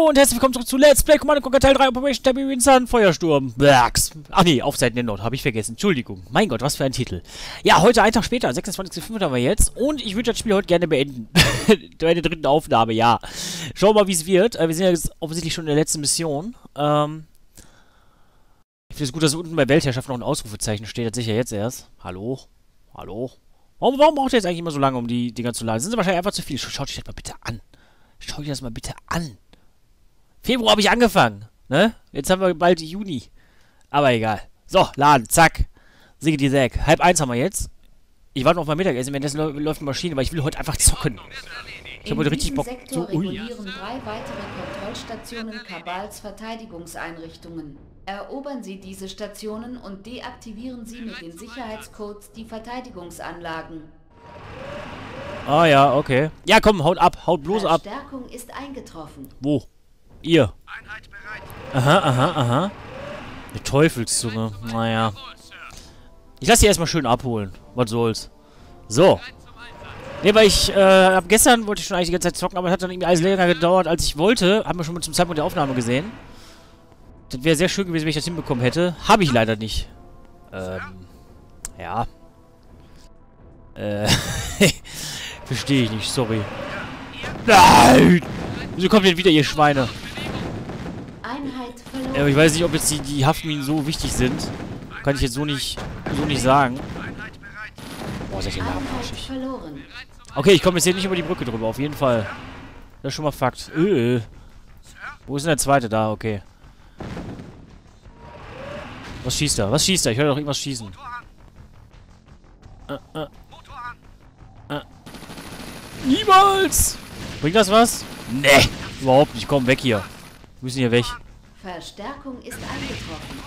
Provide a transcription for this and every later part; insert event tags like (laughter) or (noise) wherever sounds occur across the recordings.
Und herzlich willkommen zurück zu Let's Play Command Conquer Teil 3 Operation Tabby Sun Feuersturm. Blacks. Ach nee, Aufseiten der Nord, habe ich vergessen. Entschuldigung. Mein Gott, was für ein Titel. Ja, heute einen Tag später, 26.05. haben wir jetzt. Und ich würde das Spiel heute gerne beenden. (laughs) Bei der dritten Aufnahme, ja. Schauen wir mal, wie es wird. Äh, wir sind ja jetzt offensichtlich schon in der letzten Mission. Ähm, ich finde es gut, dass unten bei Weltherrschaft noch ein Ausrufezeichen steht. Das sicher jetzt erst. Hallo? Hallo? Warum, warum braucht ihr jetzt eigentlich immer so lange, um die Dinger zu laden? Sind sie wahrscheinlich einfach zu viel. Schaut euch das mal bitte an. Schaut euch das mal bitte an. Februar habe ich angefangen. Ne? Jetzt haben wir bald Juni. Aber egal. So, laden, zack. Siege die Säg. Halb eins haben wir jetzt. Ich warte noch auf mein Mittagessen, währenddessen läuft die Maschine, weil ich will heute einfach zocken. Ich habe heute richtig Bock. Sektor so, regulieren drei weitere Kontrollstationen Kabals Verteidigungseinrichtungen. Erobern Sie diese Stationen und deaktivieren Sie mit den Sicherheitscodes die Verteidigungsanlagen. Ah ja, okay. Ja, komm, haut ab, haut bloß ab. Verstärkung ist eingetroffen. Wo? Ihr. Aha, aha, aha. Eine Teufelszunge. Naja. Ich lasse die erstmal schön abholen. Was soll's. So. Ne, weil ich, äh, ab gestern wollte ich schon eigentlich die ganze Zeit zocken, aber es hat dann irgendwie alles länger gedauert, als ich wollte. Haben wir schon mal zum Zeitpunkt der Aufnahme gesehen. Das wäre sehr schön gewesen, wenn ich das hinbekommen hätte. Habe ich leider nicht. Ähm, ja. Äh, (laughs) verstehe ich nicht, sorry. Nein! Wieso kommt denn wieder, ihr Schweine? Ja, aber ich weiß nicht, ob jetzt die, die Haftminen so wichtig sind. Kann ich jetzt so nicht, so nicht sagen. Boah, ist das lahmarschig. Okay, ich komme jetzt hier nicht über die Brücke drüber, auf jeden Fall. Das ist schon mal Fakt. Öh. Wo ist denn der zweite? Da, okay. Was schießt er? Was schießt er? Ich höre doch irgendwas schießen. Äh, äh. Äh. Niemals! Bringt das was? Nee, überhaupt nicht. Komm, weg hier. Wir müssen hier weg. Verstärkung ist eingetroffen.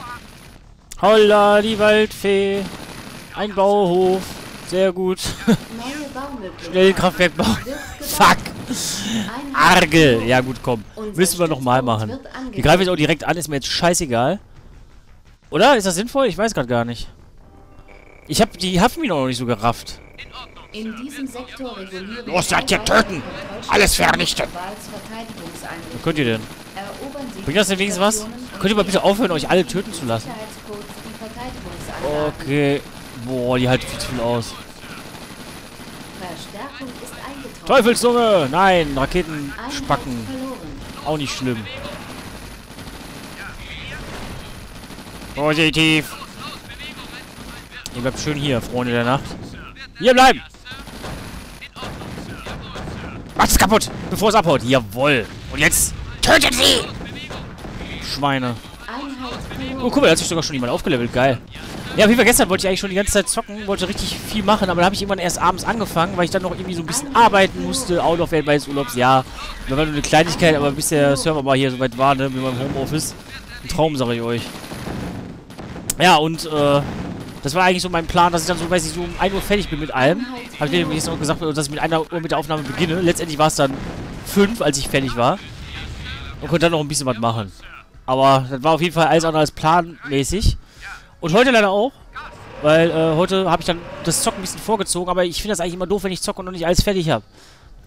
Holla, die Waldfee. Ein Bauhof. Sehr gut. Schnell Kraftwerk bauen. Fuck. Arge. Ja gut, komm. Müssen wir nochmal machen. Wir greifen jetzt auch direkt an. Ist mir jetzt scheißegal. Oder? Ist das sinnvoll? Ich weiß gerade gar nicht. Ich habe die Hafenmine noch nicht so gerafft. In diesem Sektor regulieren Los, seid ihr töten! Alles vernichten! Was könnt ihr denn? Bringt das denn wenigstens was? Könnt ihr mal bitte aufhören, euch alle töten zu lassen? Okay. Boah, die halten viel zu viel aus. Teufelszunge! Nein, Raketenspacken. Auch nicht schlimm. Positiv. Ihr bleibt schön hier, Freunde der Nacht. Hier bleiben! Macht es kaputt, bevor es abhaut. Jawoll. Und jetzt tötet sie! Schweine. Oh, guck mal, da hat sich sogar schon jemand aufgelevelt. Geil. Ja, auf jeden gestern wollte ich eigentlich schon die ganze Zeit zocken, wollte richtig viel machen, aber dann habe ich irgendwann erst abends angefangen, weil ich dann noch irgendwie so ein bisschen arbeiten musste, Out of während meines Urlaubs, ja. Das war nur eine Kleinigkeit, aber bis der Server mal hier soweit war, ne, mit meinem Homeoffice. Ein Traum, sage ich euch. Ja, und, äh, das war eigentlich so mein Plan, dass ich dann so, weiß ich, so um 1 Uhr fertig bin mit allem. Habe ich mir jetzt noch gesagt, dass ich mit einer Uhr mit der Aufnahme beginne. Letztendlich war es dann 5, als ich fertig war. Und konnte dann noch ein bisschen was machen. Aber das war auf jeden Fall alles andere als planmäßig. Und heute leider auch. Weil äh, heute habe ich dann das Zocken ein bisschen vorgezogen. Aber ich finde das eigentlich immer doof, wenn ich zocke und noch nicht alles fertig habe.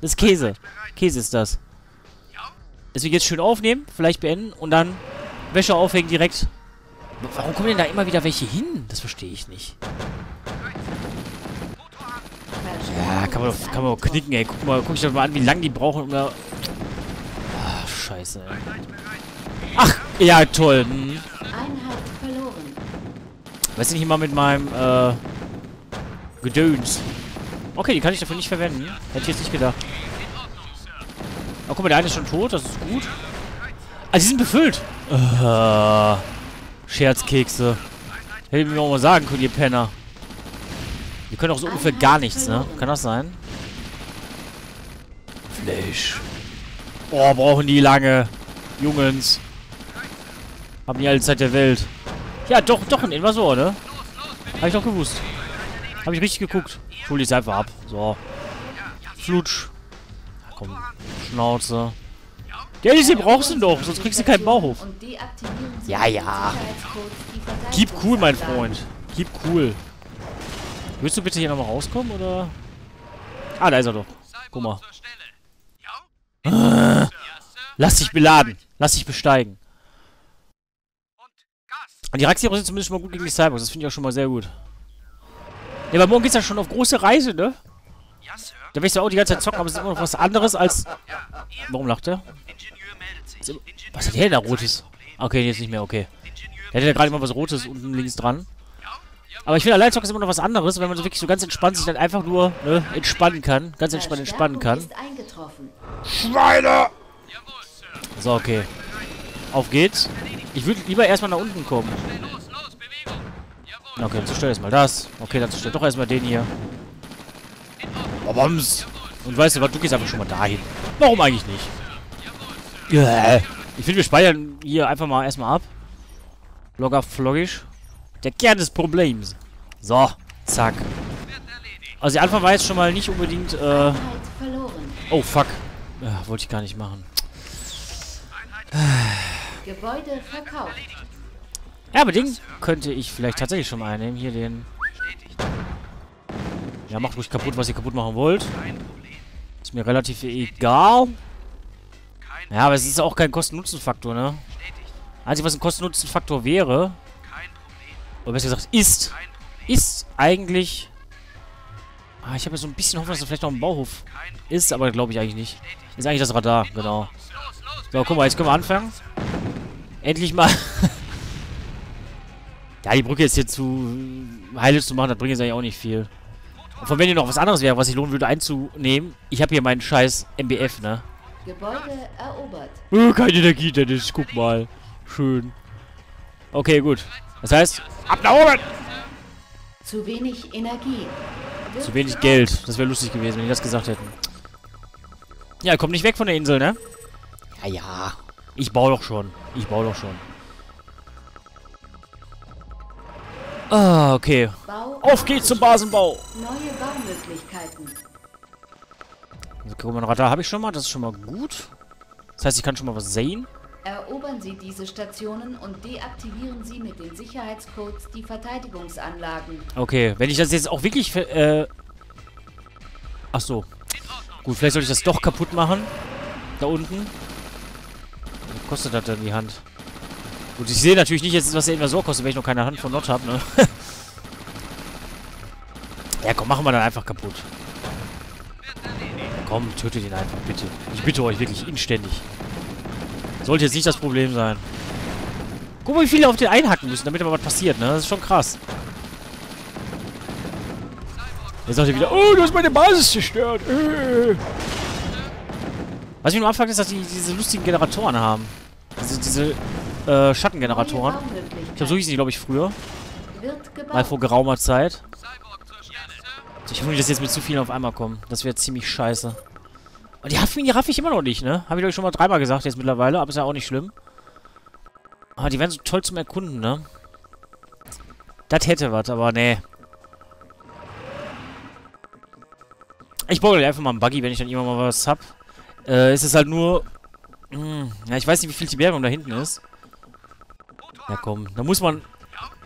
Das ist Käse. Käse ist das. Deswegen jetzt schön aufnehmen, vielleicht beenden und dann Wäsche aufhängen direkt. Warum kommen denn da immer wieder welche hin? Das verstehe ich nicht. Ja, kann man doch, kann man doch knicken, ey. Guck mal, guck ich doch mal an, wie lange die brauchen, um da... Ah, scheiße, ey. Ach, ja, toll. Hm. Weiß ich nicht mal mit meinem, äh, Gedöns. Okay, die kann ich dafür nicht verwenden. Hätte ich jetzt nicht gedacht. Oh, guck mal, der eine ist schon tot, das ist gut. Ah, die sind befüllt. Uh, Scherzkekse. Hätte mir auch mal sagen können, ihr Penner. Die können auch so ungefähr gar nichts, ne? Kann das sein? Fleisch. Oh, brauchen die lange. Jungens. Haben die alle Zeit der Welt. Ja, doch, doch ein Invasor, ne? Hab ich doch gewusst. Hab ich richtig geguckt. Hol dich einfach ab. So. Flutsch. Ja, komm. Schnauze. Ja, diese brauchst du doch, sonst kriegst du keinen Bauhof. Ja, ja. Keep cool, mein Freund. Keep cool. Willst du bitte hier nochmal rauskommen, oder? Ah, da ist er doch. Guck mal. Lass dich beladen. Lass dich besteigen. Und die Raxieros sind zumindest schon mal gut gegen die Cyborgs. Das finde ich auch schon mal sehr gut. Ja, aber morgen geht's ja schon auf große Reise, ne? Da will ich ja auch die ganze Zeit zocken, aber es ist immer noch was anderes als... Warum lacht er? Was hat der denn da Rotes? Okay, jetzt nicht mehr, okay. Der hat ja gerade immer was Rotes unten links dran. Aber ich finde, allein zocken ist immer noch was anderes, wenn man so wirklich so ganz entspannt sich dann einfach nur ne, entspannen kann. Ganz entspannt entspannen kann. Schweine! So, okay. Auf geht's. Ich würde lieber erstmal nach unten kommen. Okay, dann zerstör erstmal das. Okay, dann zerstör doch erstmal den hier. Bombs. Und weißt du was, du gehst einfach schon mal dahin. Warum eigentlich nicht? Yeah. Ich finde, wir speichern hier einfach mal erstmal ab. Logger floggisch. Der Kern des Problems. So, zack. Also der Anfang war jetzt schon mal nicht unbedingt, äh... Oh, fuck. Ja, wollte ich gar nicht machen. Gebäude verkauft. Ja, aber den könnte ich vielleicht tatsächlich schon mal einnehmen. Hier den... Ja, macht ruhig kaputt, was ihr kaputt machen wollt. Ist mir relativ egal. Ja, aber es ist auch kein Kosten-Nutzen-Faktor, ne? Einzig, was ein Kosten-Nutzen-Faktor wäre, oder besser gesagt, ist, ist eigentlich... Ah, ich habe ja so ein bisschen Hoffnung, dass da vielleicht noch ein Bauhof ist, aber glaube ich eigentlich nicht. Ist eigentlich das Radar, genau. So, guck mal, jetzt können wir anfangen. Endlich mal... (laughs) ja, die Brücke jetzt hier zu heile zu machen, das bringt jetzt eigentlich auch nicht viel. Und von wenn hier noch was anderes wäre, was sich lohnen würde einzunehmen, ich habe hier meinen scheiß MBF, ne? Gebäude erobert. Oh, keine Energie, Dennis, guck mal. Schön. Okay, gut. Das heißt, ab nach oben! Zu wenig Energie. Zu wenig Geld. Das wäre lustig gewesen, wenn die das gesagt hätten. Ja, kommt nicht weg von der Insel, ne? Ja, ja. Ich baue doch schon. Ich baue doch schon. Ah, okay. Auf geht's zum Basenbau. Neue Baumöglichkeiten. Also, guck mal, ein Radar habe ich schon mal. Das ist schon mal gut. Das heißt, ich kann schon mal was sehen. Erobern Sie diese Stationen und deaktivieren Sie mit den Sicherheitscodes die Verteidigungsanlagen. Okay, wenn ich das jetzt auch wirklich... Äh Ach so. Gut, vielleicht sollte ich das doch kaputt machen. Da unten. Kostet das denn die Hand? Gut, ich sehe natürlich nicht jetzt, was der Invasor kostet, wenn ich noch keine Hand von Not habe, ne? (laughs) ja, komm, machen wir dann einfach kaputt. Komm, tötet ihn einfach, bitte. Ich bitte euch wirklich inständig. Sollte jetzt nicht das Problem sein. Guck mal, wie viele auf den einhacken müssen, damit aber was passiert, ne? Das ist schon krass. Jetzt sagt er wieder, oh, du hast meine Basis zerstört. Äh. Was mich nur anfängt, ist, dass die diese lustigen Generatoren haben. Diese, diese äh, Schattengeneratoren. Ich glaube, so hießen die, glaube ich, früher. Mal vor geraumer Zeit. Ich hoffe nicht, dass jetzt mit zu vielen auf einmal kommen. Das wäre ziemlich scheiße. Und die raff, die raff ich immer noch nicht, ne? Habe ich euch schon mal dreimal gesagt jetzt mittlerweile, aber ist ja auch nicht schlimm. Aber die wären so toll zum Erkunden, ne? Das hätte was, aber nee. Ich baue einfach mal einen Buggy, wenn ich dann irgendwann mal was hab. Äh, es ist halt nur... Mh, hm, ja, ich weiß nicht, wie viel die Bergung da hinten ist. Ja, komm. Da muss man...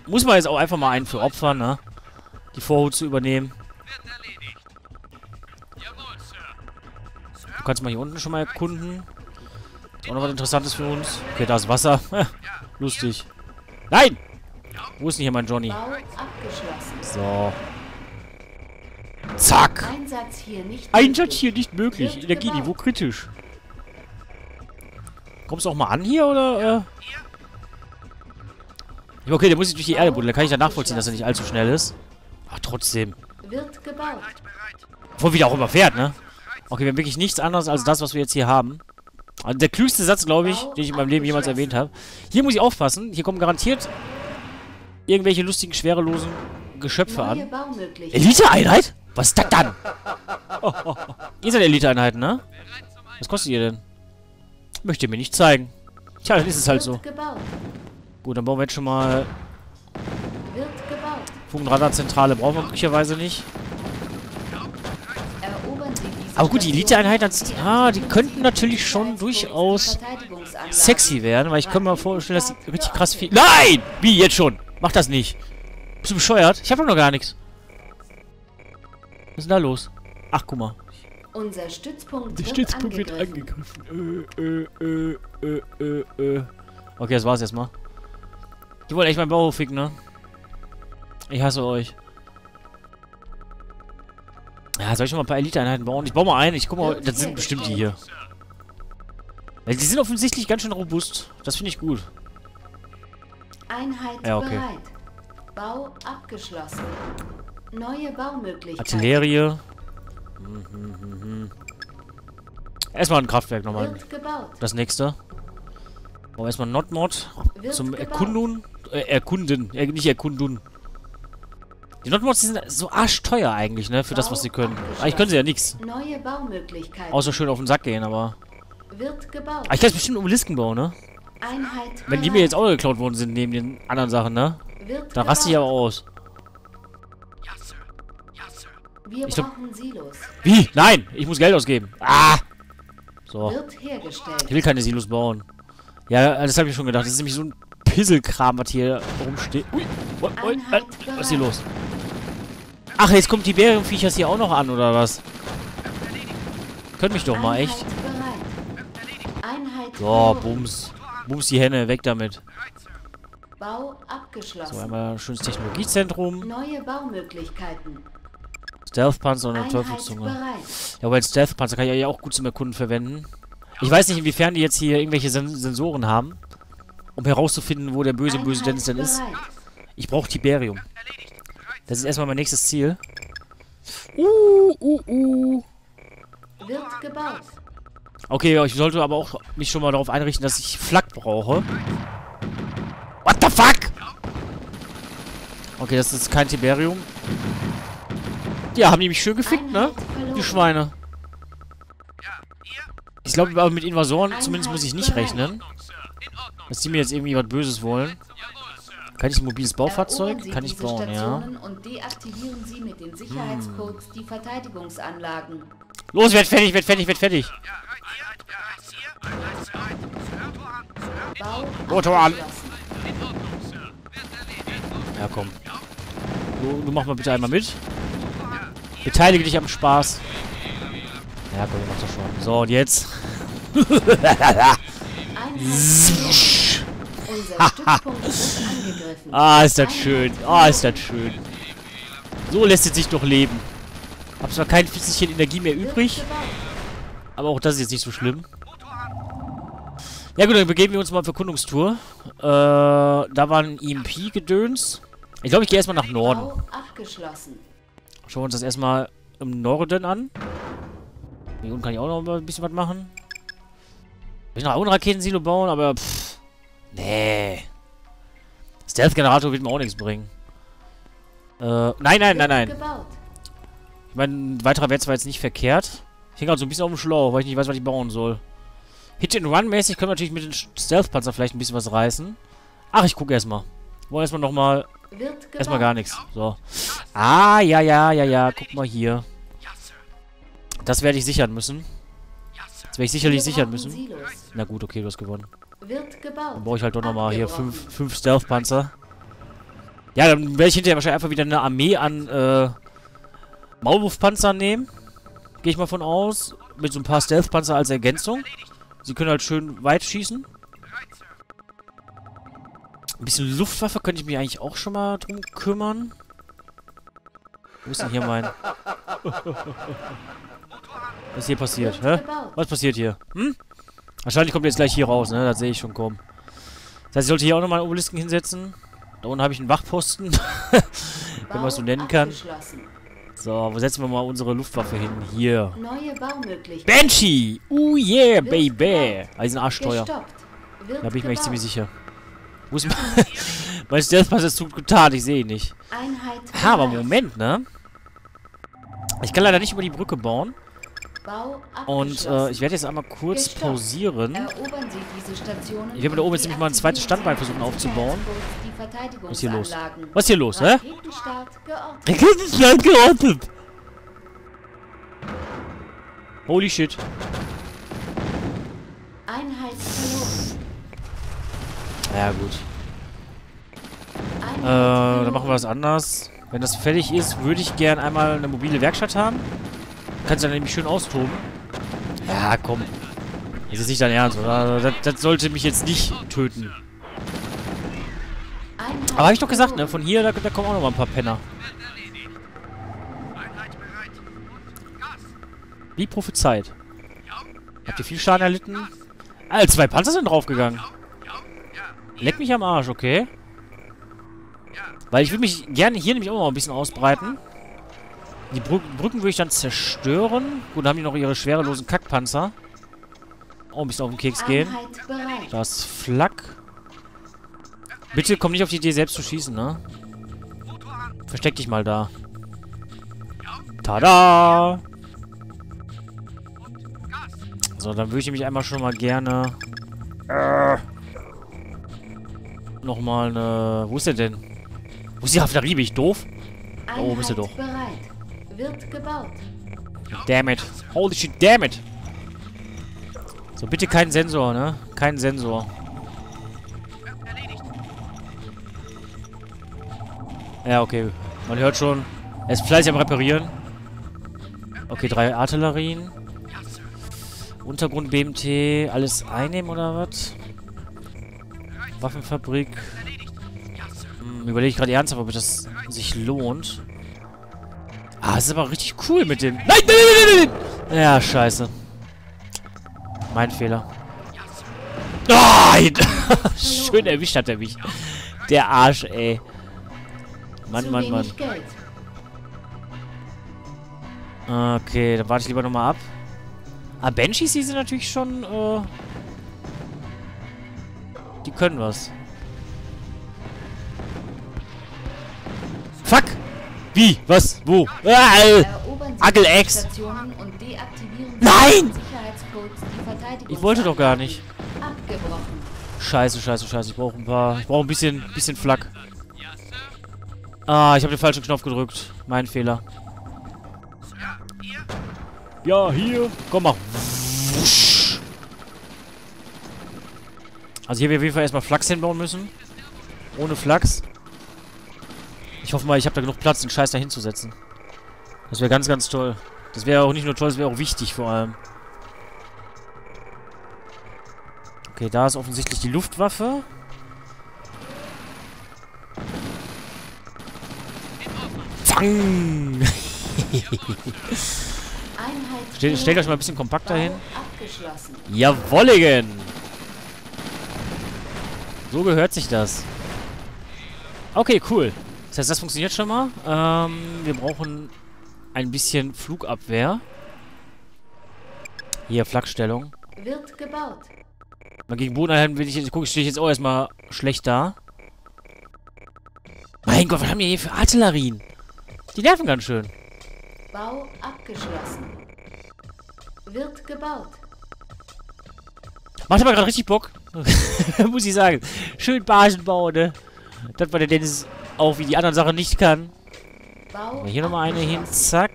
Muss man jetzt auch einfach mal einen für opfern, ne? Die Vorhut zu übernehmen. Du kannst mal hier unten schon mal erkunden. Ist auch noch was Interessantes für uns. Okay, da ist Wasser. (laughs) Lustig. Nein! Wo ist denn hier mein Johnny? So. Zack! Einsatz hier nicht, Einsatz hier nicht möglich. Energieniveau kritisch. Kommst du auch mal an hier, oder? Äh? Okay, der muss sich durch die Erde buddeln. Da kann ich ja nachvollziehen, dass er nicht allzu schnell ist. Ach, trotzdem. Wird gebaut. Obwohl wieder auch überfährt, ne? Okay, wir haben wirklich nichts anderes als das, was wir jetzt hier haben. Also der klügste Satz, glaube ich, den ich in meinem Leben jemals erwähnt habe. Hier muss ich aufpassen. Hier kommen garantiert irgendwelche lustigen, schwerelosen Geschöpfe an. Elite-Einheit? Was ist das dann? Oh, oh, oh. Ihr seid Elite-Einheiten, ne? Was kostet ihr denn? Möchte ihr mir nicht zeigen. Tja, dann ist es halt so. Gut, dann bauen wir jetzt schon mal... Funkenradarzentrale brauchen wir möglicherweise nicht. Aber gut, die Elite-Einheiten, ah, die könnten natürlich schon durchaus sexy werden, weil ich kann mir vorstellen, dass die richtig krass viel... Nein! Wie, jetzt schon? Mach das nicht. Bist du bescheuert? Ich habe doch noch gar nichts. Was ist denn da los? Ach, guck mal. Unser Stützpunkt, Der Stützpunkt wird angegriffen. Äh, äh, äh, äh, äh. Okay, das war's erstmal. Die wollen echt meinen Bauhof ficken, ne? Ich hasse euch. Ja, soll ich schon mal ein paar Elite-Einheiten bauen? Ich baue mal ein. Ich guck mal, das sind bestimmt die hier. Ja, die sind offensichtlich ganz schön robust. Das finde ich gut. Einheit ja, okay. bereit. Bau abgeschlossen. Neue Baumöglichkeiten. Artillerie. Mhm, mhm, mhm. Erstmal ein Kraftwerk nochmal. Das nächste. Wir erstmal Notmod. Zum Erkunden. Äh, erkunden. Äh, nicht erkunden. Die Notmods sind so arschteuer eigentlich, ne? Für das, was sie können. Eigentlich können sie ja nichts. Neue Baumöglichkeiten. Außer schön auf den Sack gehen, aber... Wird gebaut. Aber ich kann jetzt bestimmt Obelisken bauen, ne? Einheit Wenn die mir jetzt auch geklaut worden sind, neben den anderen Sachen, ne? Wird dann raste ich aber aus. Wir ich glaub, Silos. Wie? Nein! Ich muss Geld ausgeben. Ah! So. Ich will keine Silos bauen. Ja, das habe ich schon gedacht. Das ist nämlich so ein Pisselkram, was hier rumsteht. Ui, ui, ui, was ist hier los? Ach, jetzt kommt die Bärenviechers hier auch noch an, oder was? Könnt mich doch mal, echt. So, Bums. Bums die Henne, weg damit. Bau abgeschlossen. So, einmal schönes Technologiezentrum. Neue Baumöglichkeiten. Stealth-Panzer und eine Teufelszunge. Ja, aber Stealth-Panzer kann ich ja auch gut zum Erkunden verwenden. Ich weiß nicht, inwiefern die jetzt hier irgendwelche Sen Sensoren haben, um herauszufinden, wo der böse, böse Dennis denn ist. Ich brauche Tiberium. Das ist erstmal mein nächstes Ziel. Uh, uh, uh. Wird gebaut. Okay, ich sollte aber auch mich schon mal darauf einrichten, dass ich Flak brauche. What the fuck? Okay, das ist kein Tiberium. Ja, haben die mich schön gefickt, ne? Die Schweine. Ich glaube, mit Invasoren zumindest muss ich nicht rechnen. Dass die mir jetzt irgendwie was Böses wollen. Kann ich ein mobiles Baufahrzeug? Kann ich bauen, ja. Hm. Los, werd fertig, werd fertig, werd fertig. Motor an. Ja, komm. Du, du mach mal bitte einmal mit. Beteilige dich am Spaß. Ja, komm, mach das schon. So, und jetzt. (laughs) ah, ist das schön. Ah, ist das schön. So lässt es sich doch leben. Hab zwar kein bisschen Energie mehr übrig. Aber auch das ist jetzt nicht so schlimm. Ja gut, dann begeben wir uns mal auf Verkundungstour. Äh, da war ein EMP-Gedöns. Ich glaube, ich gehe erstmal nach Norden. Schauen wir uns das erstmal im Norden an. Hier unten kann ich auch noch ein bisschen was machen. Will ich noch ein Raketensilo bauen, aber pff. Nee. Stealth-Generator wird mir auch nichts bringen. Äh, nein, nein, nein, nein. Ich meine, ein weiterer wäre zwar jetzt nicht verkehrt. Ich hänge halt so ein bisschen auf dem Schlauch, weil ich nicht weiß, was ich bauen soll. Hit-and-Run-mäßig können wir natürlich mit dem Stealth-Panzer vielleicht ein bisschen was reißen. Ach, ich gucke erstmal. Wollen erstmal nochmal... Erstmal gar nichts. So. Ah, ja, ja, ja, ja. Guck mal hier. Das werde ich sichern müssen. Das werde ich sicherlich sichern müssen. Na gut, okay, du hast gewonnen. Dann brauche ich halt doch nochmal hier fünf, fünf Stealth-Panzer. Ja, dann werde ich hinterher wahrscheinlich einfach wieder eine Armee an äh, Maulwurfpanzern nehmen. Gehe ich mal von aus. Mit so ein paar Stealth-Panzer als Ergänzung. Sie können halt schön weit schießen. Ein bisschen Luftwaffe könnte ich mich eigentlich auch schon mal drum kümmern. Wo ist denn hier mein... Was ist hier passiert, hä? Was passiert hier? Hm? Wahrscheinlich kommt jetzt gleich hier raus, ne? Das sehe ich schon kommen. Das heißt, ich sollte hier auch nochmal einen Obelisken hinsetzen. Da unten habe ich einen Wachposten. (laughs) Wenn man es so nennen kann. So, wo setzen wir mal unsere Luftwaffe hin? Hier. Banshee! Uh yeah, baby! Also sind arschteuer. Da bin ich mir echt ziemlich sicher. Wo (laughs) ist mein... Stealth-Pass ist gut getan, ich sehe ihn nicht. Ah, aber Moment, ne? Ich kann leider nicht über die Brücke bauen. Und äh, ich werde jetzt einmal kurz pausieren. Ich werde da oben jetzt nämlich mal ein zweites Standbein versuchen aufzubauen. Was ist hier los? Was ist hier los, hä? Raketenstart geortet! Holy shit. Ja, gut. Äh, dann machen wir das anders. Wenn das fertig ist, würde ich gern einmal eine mobile Werkstatt haben. kannst du dann nämlich schön austoben. Ja, komm. Ist nicht dein Ernst, oder? Das, das sollte mich jetzt nicht töten. Aber habe ich doch gesagt, ne? Von hier, da, da kommen auch noch mal ein paar Penner. Wie prophezeit. Habt ihr viel Schaden erlitten? Ah, zwei Panzer sind draufgegangen. Leck mich am Arsch, okay. Weil ich würde mich gerne hier nämlich auch noch ein bisschen ausbreiten. Die Brü Brücken würde ich dann zerstören. Gut, dann haben die noch ihre schwerelosen Kackpanzer. Auch ein bisschen auf den Keks gehen. Das Flak. Bitte komm nicht auf die Idee, selbst zu schießen, ne? Versteck dich mal da. Tada! So, dann würde ich mich einmal schon mal gerne... Äh, Nochmal eine... Wo ist der denn? Wo ist die Raffinerie? Bin ich doof? Da oben ist er doch. Damn it. Holy shit, damn it. So, bitte keinen Sensor, ne? Keinen Sensor. Ja, okay. Man hört schon. Er ist fleißig am Reparieren. Okay, drei Artillerien. Untergrund BMT, alles einnehmen oder was? Waffenfabrik. Hm, überlege ich gerade ernsthaft, ob das sich lohnt. Ah, das ist aber richtig cool mit dem... Nein, nein, nein, nein, nein! Ja, scheiße. Mein Fehler. Nein! (laughs) Schön erwischt hat er mich. Der Arsch, ey. Mann, Mann, Mann. Okay, dann warte ich lieber nochmal ab. Ah, Banshees, die sind natürlich schon, äh... Die können was. Fuck! Wie? Was? Wo? Ah, äh, Agel-Ex! Nein! Ich wollte doch gar nicht. Scheiße, scheiße, scheiße. Ich brauche ein paar... Ich brauche ein bisschen, bisschen Flak. Ah, ich habe den falschen Knopf gedrückt. Mein Fehler. Ja, hier. Komm mal. Also hier wir auf jeden Fall erstmal Flachs hinbauen müssen. Ohne Flachs. Ich hoffe mal, ich habe da genug Platz, den Scheiß da hinzusetzen. Das wäre ganz, ganz toll. Das wäre auch nicht nur toll, das wäre auch wichtig vor allem. Okay, da ist offensichtlich die Luftwaffe. Zang! (laughs) Stell, stellt euch mal ein bisschen kompakter hin. Jawolligen! So gehört sich das. Okay, cool. Das heißt, das funktioniert schon mal. Ähm, wir brauchen ein bisschen Flugabwehr. Hier, Flakstellung. Wird gebaut. Mal gegen Bodeneinheiten will ich gucke, stehe ich jetzt auch erstmal schlecht da. Mein Gott, was haben wir hier für Artillerien? Die nerven ganz schön. Bau abgeschlossen. Wird gebaut. Macht aber gerade richtig Bock. (laughs) Muss ich sagen. Schön Bargenbau, ne? Das war der Dennis auch wie die anderen Sachen nicht kann. Bau hier nochmal eine hin. Zack.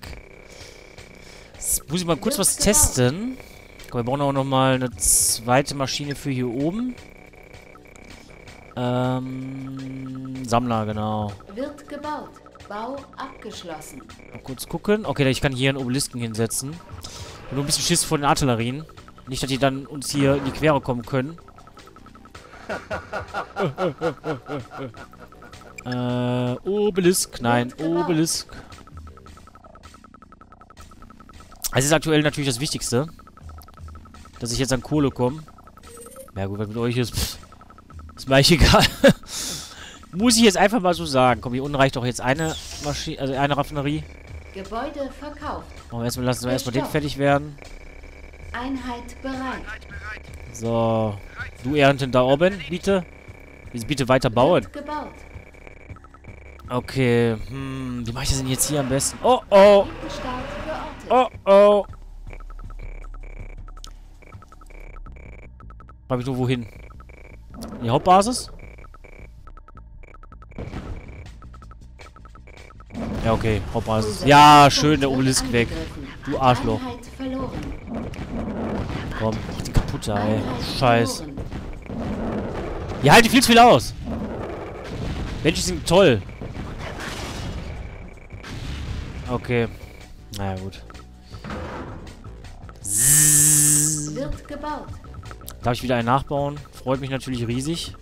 Jetzt muss ich mal kurz was testen. Komm, wir brauchen auch nochmal eine zweite Maschine für hier oben. Ähm, Sammler, genau. Wird gebaut. Bau abgeschlossen. Mal kurz gucken. Okay, ich kann hier einen Obelisken hinsetzen. Nur ein bisschen Schiss vor den Artillerien. Nicht, dass die dann uns hier in die Quere kommen können. Äh, Obelisk. Nein, Obelisk. Es ist aktuell natürlich das Wichtigste. Dass ich jetzt an Kohle komme. Ja gut, was mit euch ist, pff, ist mir eigentlich (laughs) egal. Muss ich jetzt einfach mal so sagen. Komm, hier unten reicht doch jetzt eine Maschine, also eine Raffinerie. Gebäude verkauft. Oh, erstmal lassen wir erstmal den fertig werden. Einheit bereit. So. Du ernten da oben, bitte. Bitte weiter bauen. Okay. Hm, wie mache ich das denn jetzt hier am besten? Oh, oh. Oh, oh. Frag ich nur wohin? Die Hauptbasis? Ja, okay. Hauptbasis. Ja, schön, der Obelisk weg. Du Arschloch. Komm, mach die kaputt, ey. Scheiß. Die halten viel zu viel aus. Menschen sind toll. Okay. Naja, gut. Wird gebaut. Darf ich wieder einen nachbauen? Freut mich natürlich riesig.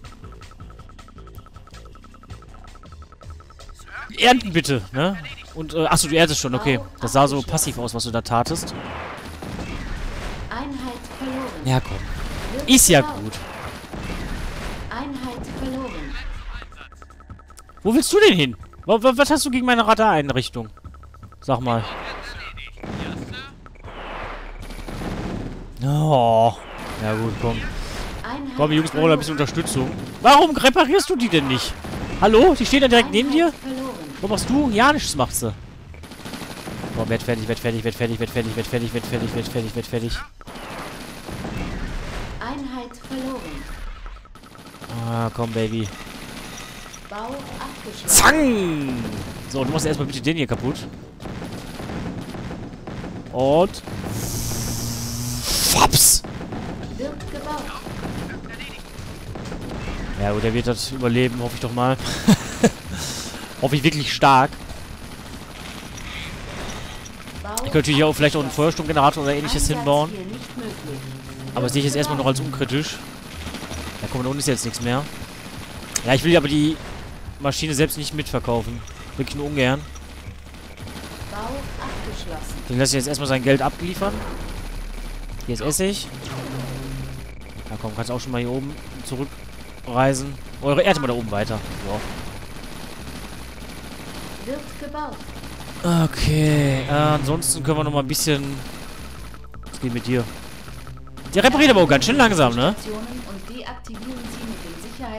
Ernten bitte, ne? Und, äh, achso, du erntest schon, okay. Das sah so passiv aus, was du da tatest. Ja, komm. Ist ja gut. Einheit verloren. Wo willst du denn hin? Wa- wa- Was hast du gegen meine Radareinrichtung? Sag mal. Oh. Ja gut, komm. Komm, Jungs brauchen ein bisschen Unterstützung. Warum reparierst du die denn nicht? Hallo? Die stehen da direkt neben dir? Was machst du? Ja, nichts macht sie. Komm, werd fertig, werd fertig, werd fertig, werd fertig, werd fertig, werd fertig, werd fertig, werd fertig. Einheit verloren. Ah, komm, Baby. Zang! So, du machst erstmal bitte den hier kaputt. Und... Faps! Ja gut, er wird das überleben, hoffe ich doch mal. (laughs) hoffe ich wirklich stark. Ich könnte natürlich auch vielleicht auch einen Feuersturmgenerator oder ähnliches hinbauen. hier. Aber sehe ich jetzt erstmal noch als unkritisch. Ja komm, da unten ist jetzt nichts mehr. Ja, ich will aber die Maschine selbst nicht mitverkaufen. Wirklich nur ungern. Den lasse ich jetzt erstmal sein Geld abliefern. Hier ist Essig. Ja komm, kannst auch schon mal hier oben zurückreisen. Eure Erde mal da oben weiter. So. Wird gebaut. Okay, äh, ansonsten können wir noch mal ein bisschen... Was geht mit dir? Der repariert aber auch ganz schön langsam, ne? Und deaktivieren Sie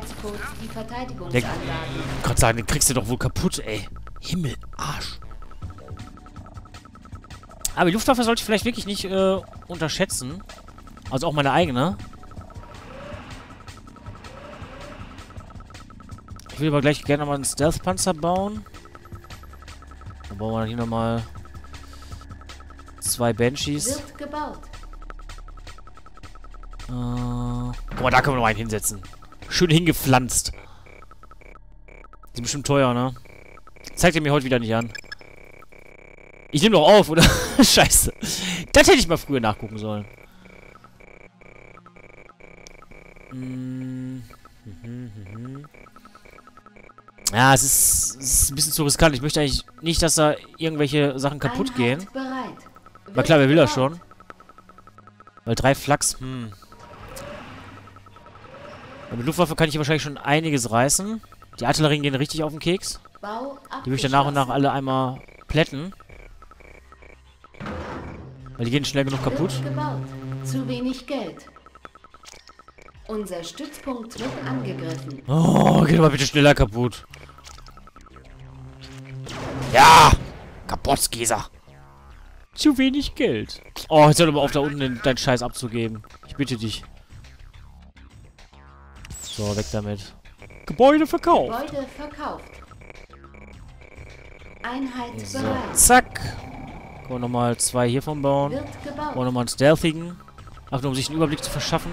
Sicherheitscodes die Verteidigungsanlagen. Kann sagen, den kriegst du doch wohl kaputt, ey. Himmel, Arsch. Aber die Luftwaffe sollte ich vielleicht wirklich nicht äh, unterschätzen. Also auch meine eigene. Ich will aber gleich gerne mal einen Stealth-Panzer bauen. Dann bauen wir dann hier nochmal zwei Banshees. Wird gebaut. Äh, guck mal, da können wir noch einen hinsetzen. Schön hingepflanzt. Die sind bestimmt teuer, ne? Zeigt er mir heute wieder nicht an. Ich nehme doch auf, oder? (laughs) Scheiße. Das hätte ich mal früher nachgucken sollen. Mm, mhm, mhm. Ja, es ist, es ist ein bisschen zu riskant. Ich möchte eigentlich nicht, dass da irgendwelche Sachen kaputt Einheit gehen. Bereit. Na klar, wer will das schon? Weil drei Flaks, hm. Mit Luftwaffe kann ich hier wahrscheinlich schon einiges reißen. Die Artillerien gehen richtig auf den Keks. Die will ich dann nach und nach alle einmal plätten. Weil die gehen schnell genug kaputt. Zu wenig Geld. Unser Stützpunkt wird angegriffen. Oh, geht mal bitte schneller kaputt. Ja! Kaputt, Gesa. Zu wenig Geld. Oh, jetzt hör doch mal auf, da unten deinen Scheiß abzugeben. Ich bitte dich. So, weg damit. Gebäude verkauft. Gebäude verkauft. Einheit So, bereit. zack. Können wir nochmal zwei hiervon bauen. Wird Wollen wir gebaut. nochmal einen stealthigen. Ach, nur um sich einen Überblick zu verschaffen.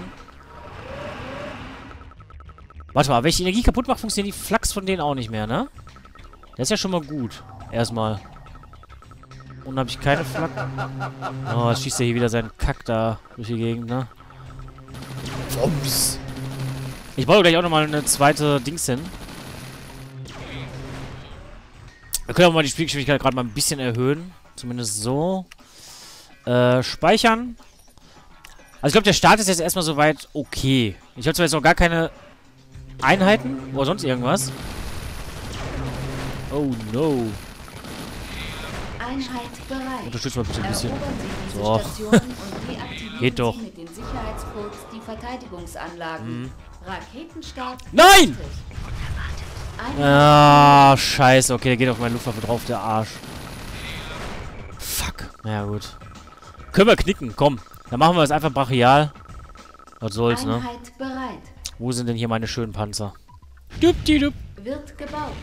Warte mal, wenn ich die Energie kaputt mache, funktionieren die Flachs von denen auch nicht mehr, ne? Das ist ja schon mal gut. Erstmal. Und habe ich keine Flak. Oh, jetzt schießt er hier wieder seinen Kack da durch die Gegend, ne? Wumms. Ich baue gleich auch nochmal eine zweite Dings hin. Wir können aber mal die Spielgeschwindigkeit gerade mal ein bisschen erhöhen. Zumindest so. Äh, speichern. Also ich glaube, der Start ist jetzt erstmal soweit okay. Ich habe zwar jetzt noch gar keine Einheiten oder sonst irgendwas. Oh no. Einheit bereit. Unterstützt mal bitte ein bisschen. So. (laughs) Geht doch. Mit den Sicherheitscodes die Verteidigungsanlagen. Mhm. Raketenstart. Nein! Ah, scheiße. Okay, der geht auf meine Luftwaffe drauf, der Arsch. Fuck. Na ja, gut. Können wir knicken, komm. Dann machen wir es einfach brachial. Was soll's, ne? Wo sind denn hier meine schönen Panzer? Düpdidup. Wird gebaut.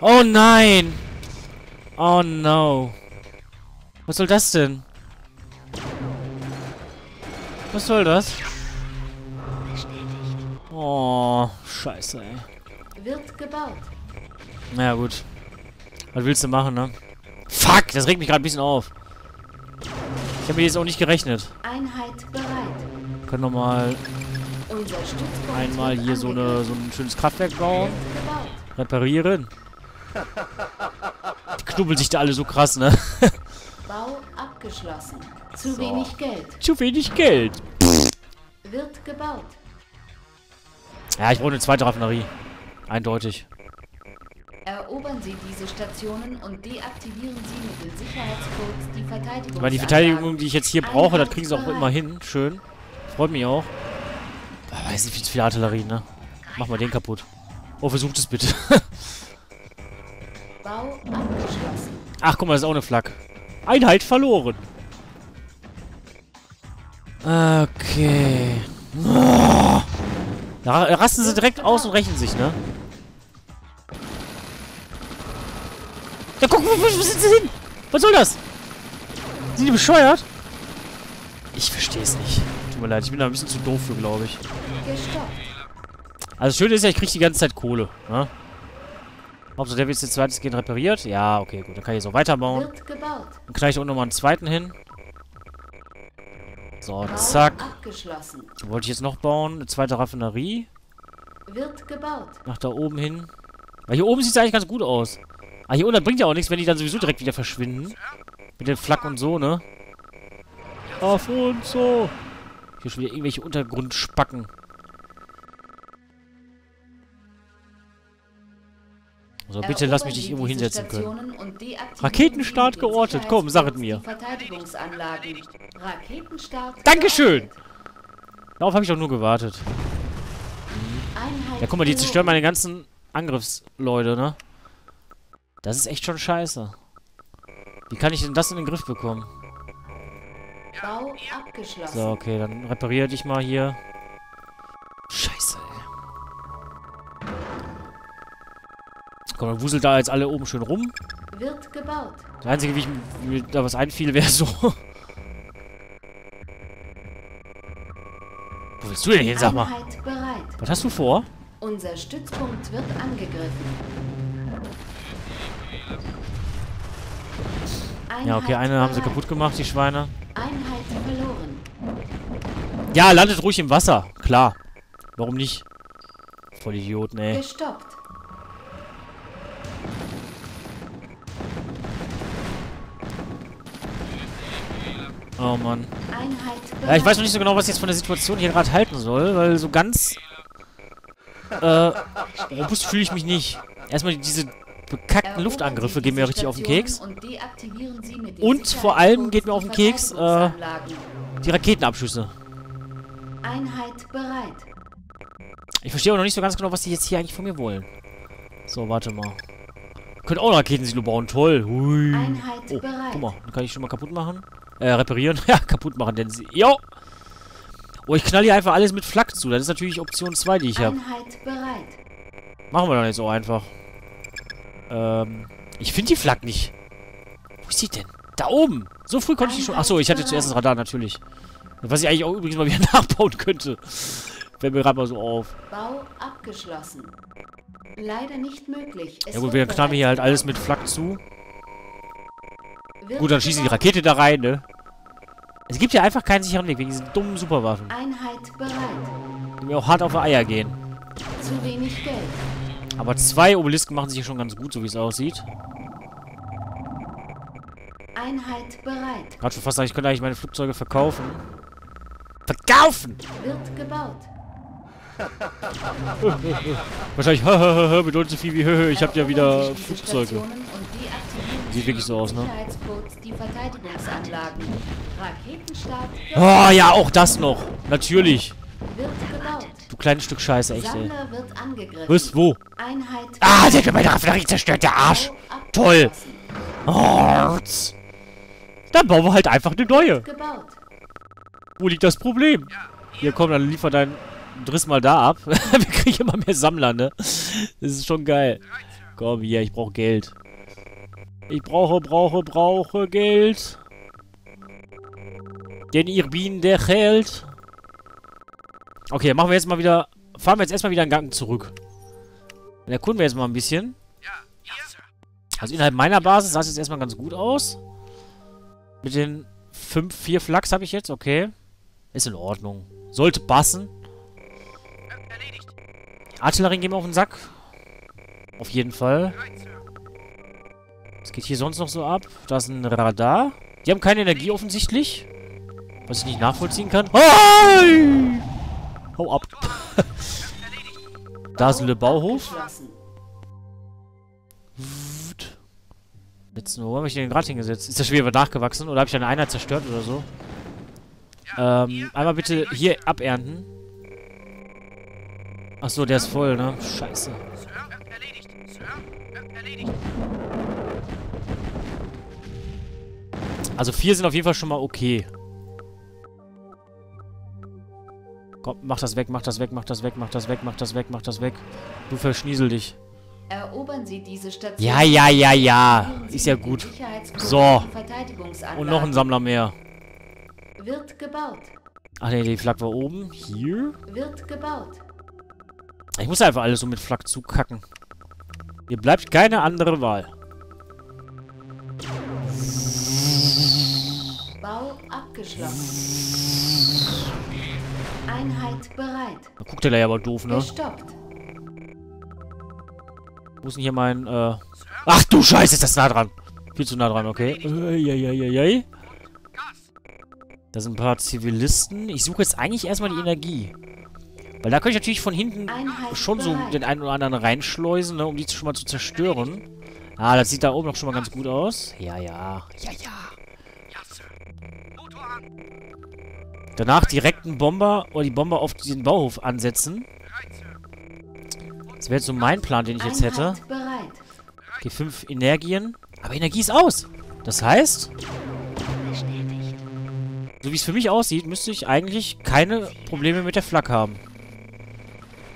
Oh nein! Oh no. Was soll das denn? Was soll das? Oh, scheiße, ey. Wird gebaut. Naja, gut. Was willst du machen, ne? Fuck, das regt mich gerade ein bisschen auf. Ich habe mir jetzt auch nicht gerechnet. Einheit bereit. Können wir mal einmal hier so, eine, so ein schönes Kraftwerk bauen. Reparieren. Die knubbeln sich da alle so krass, ne? Bau abgeschlossen. Zu so. wenig Geld. Zu wenig Geld. Wird gebaut. Ja, ich brauche eine zweite Raffinerie. Eindeutig. Erobern Sie diese Stationen und deaktivieren Sie mit den Sicherheitscodes die Verteidigung. Weil die Verteidigung, die ich jetzt hier brauche, das kriegen sie auch immer hin. Schön. Freut mich auch. Boah, weiß nicht, viel zu viel Artillerie, ne? Mach mal den kaputt. Oh, versucht es bitte. Bau abgeschlossen. Ach, guck mal, das ist auch eine Flak. Einheit verloren. Okay. Da rasten sie direkt aus und rächen sich, ne? Ja, guck, wo, wo, sind sie hin? Was soll das? Sind die bescheuert? Ich verstehe es nicht. Tut mir leid, ich bin da ein bisschen zu doof für, glaube ich. Also das Schöne ist ja, ich kriege die ganze Zeit Kohle. Ne? Hauptsache der wird jetzt zweites gehen repariert. Ja, okay, gut. Dann kann ich so weiterbauen. Dann knall ich auch nochmal einen zweiten hin. So, zack. Wollte ich jetzt noch bauen. Eine zweite Raffinerie. Wird gebaut. Nach da oben hin. Weil hier oben sieht es eigentlich ganz gut aus. Ah, hier unten bringt ja auch nichts, wenn die dann sowieso direkt wieder verschwinden. Mit den Flak und so, ne? Auf und so. Hier schon wieder irgendwelche Untergrundspacken. So, bitte lass mich nicht irgendwo hinsetzen können. Raketenstart geortet. Komm, sag es mir. Dankeschön! Darauf habe ich doch nur gewartet. Ja, guck mal, die zerstören meine ganzen Angriffsleute, ne? Das ist echt schon scheiße. Wie kann ich denn das in den Griff bekommen? So, okay, dann repariere dich mal hier. Scheiße, ey. Komm, dann wuselt da jetzt alle oben schön rum. Wird gebaut. Das Einzige, wie ich mir da was einfiel, wäre so... Wo willst du denn hin, sag mal? Was hast du vor? Unser Stützpunkt wird angegriffen. Ja, okay, eine haben sie kaputt gemacht, die Schweine. Ja, landet ruhig im Wasser. Klar. Warum nicht? Voll Idioten, ey. Gestoppt. Oh Mann. Ja, ich weiß noch nicht so genau, was ich jetzt von der Situation hier gerade halten soll, weil so ganz äh, robust fühle ich mich nicht. Erstmal diese bekackten Luftangriffe gehen mir richtig auf den Keks. Und vor allem geht mir auf den Keks äh, die Raketenabschüsse. Einheit bereit. Ich verstehe auch noch nicht so ganz genau, was die jetzt hier eigentlich von mir wollen. So, warte mal. Könnt auch Raketensilo bauen. Toll. Hui. Einheit oh, bereit. guck mal. Dann kann ich schon mal kaputt machen. Äh, reparieren. (laughs) ja, kaputt machen, denn sie... Jo! Oh, ich knall hier einfach alles mit Flak zu. Das ist natürlich Option 2, die ich habe. Einheit. Machen wir dann jetzt so einfach. Ähm, ich finde die Flak nicht. Wo ist sie denn? Da oben. So früh konnte ich die schon... Achso, ich hatte zuerst das Radar, natürlich. Was ich eigentlich auch übrigens mal wieder (laughs) nachbauen könnte. Fällt mir gerade mal so auf. Bau abgeschlossen. Leider nicht möglich. Es ja gut, wir knallen hier halt alles mit Flak zu. Gut, dann schießen die Rakete da rein, ne? Es gibt ja einfach keinen sicheren Weg wegen diesen dummen Superwaffen. Einheit bereit. Die mir auch hart auf die Eier gehen. Zu wenig Geld. Aber zwei Obelisken machen sich hier schon ganz gut, so wie es aussieht. Einheit bereit. Gerade schon fast ich könnte eigentlich meine Flugzeuge verkaufen. Verkaufen! Wird gebaut. (laughs) Wahrscheinlich, (laughs) bedeutet so viel wie, (laughs) ich hab ja wieder Flugzeuge. Sieht wirklich so aus, ne? Oh, ja, auch das noch. Natürlich. Du kleines Stück Scheiße, echt, ey. Was? Wo? Ah, der hat mir meine Raffinerie zerstört, der Arsch. Toll. Oh, dann bauen wir halt einfach eine neue. Wo liegt das Problem? Hier, komm, dann liefer dein Driss mal da ab. (laughs) wir kriegen immer mehr Sammler, ne? Das ist schon geil. Komm, hier, ich brauche Geld. Ich brauche, brauche, brauche Geld. Denn ihr bin der Geld. Okay, machen wir jetzt mal wieder... Fahren wir jetzt erstmal wieder einen Gang zurück. Dann erkunden wir jetzt mal ein bisschen. Also innerhalb meiner Basis sah es jetzt erstmal ganz gut aus. Mit den fünf, vier Flachs habe ich jetzt, okay. Ist in Ordnung. Sollte passen. Artillerie gehen wir auf den Sack. Auf jeden Fall. Was geht hier sonst noch so ab? Da ist ein Radar. Die haben keine Energie offensichtlich. Was ich nicht nachvollziehen kann. Hey! Hau ab. (laughs) da ist ein Bauhof. Letzten Wo habe ich den gerade hingesetzt? Ist das Spiel aber nachgewachsen? Oder habe ich eine Einheit zerstört oder so? Ähm, einmal bitte hier abernten. Achso, der ist voll, ne? Scheiße. Also vier sind auf jeden Fall schon mal okay. Komm, mach das weg, mach das weg, mach das weg, mach das weg, mach das weg, mach das weg. Du verschniesel dich. Erobern Sie diese Station. Ja, ja, ja, ja. Ist ja gut. So. Und noch ein Sammler mehr. Wird gebaut. Ach nee, die Flak war oben. Hier? Wird gebaut. Ich muss einfach alles so mit Flak zukacken. Mir bleibt keine andere Wahl. Bau abgeschlossen. Einheit bereit. Da guckt der ja aber doof, ne? Gestoppt. Wo ist denn hier mein, äh... Ach du Scheiße, ist das nah dran. Viel zu nah dran, okay. Eieieiei. Da sind ein paar Zivilisten. Ich suche jetzt eigentlich erstmal die Energie. Weil da könnte ich natürlich von hinten schon so den einen oder anderen reinschleusen, ne, um die schon mal zu zerstören. Ah, das sieht da oben noch schon mal ganz gut aus. Ja, ja. Ja, ja. Danach direkt einen Bomber oder die Bomber auf den Bauhof ansetzen. Das wäre jetzt so mein Plan, den ich jetzt hätte. Okay, fünf Energien. Aber Energie ist aus. Das heißt, so wie es für mich aussieht, müsste ich eigentlich keine Probleme mit der Flak haben.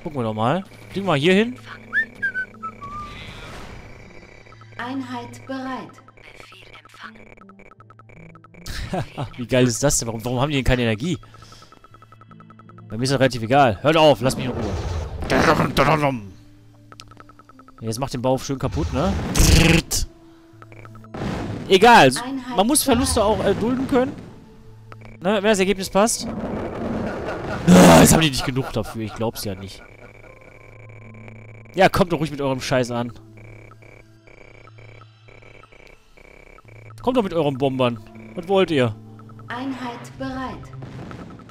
Gucken wir doch mal. Fliegen wir mal hier hin. Einheit bereit. Wie geil ist das denn? Warum, warum haben die denn keine Energie? Bei mir ist das relativ egal. Hört auf, lass mich in Ruhe. Jetzt macht den Bau schön kaputt, ne? Egal. Man muss Verluste auch äh, dulden können. Ne, wenn das Ergebnis passt. Ah, jetzt haben die nicht genug dafür. Ich glaub's ja nicht. Ja, kommt doch ruhig mit eurem Scheiß an. Kommt doch mit euren Bombern. Was wollt ihr? Einheit bereit.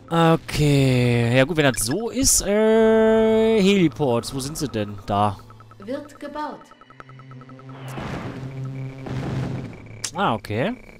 Okay. Ja gut, wenn das so ist, äh, Heliports. Wo sind sie denn? Da. Wird gebaut. Ah, okay.